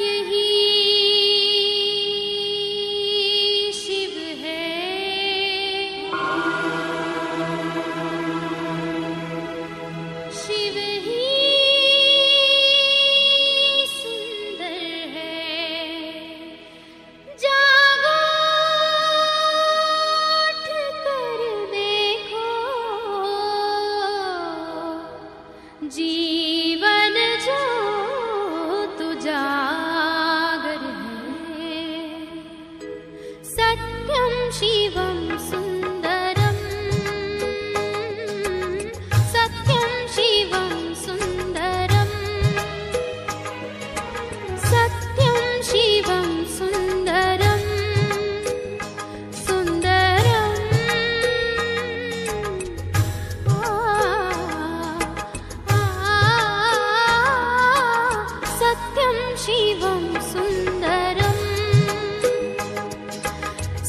यही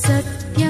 सत्य